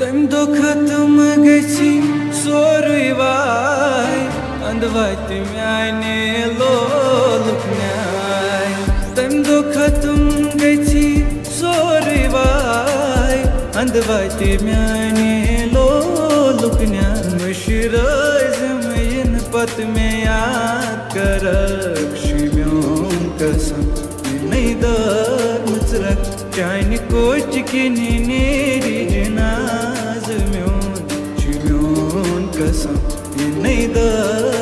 तम दो खत्म वाय अंदवत म्याने लोलुक न्याय तम दो खत्म गई सोरुई वाय अंदवत म्याने लोलुक न्याय मशराज में पत में याद कर शिम्यों कसम नहीं दर मुचरक चाइन कोच की कसम नहीं दर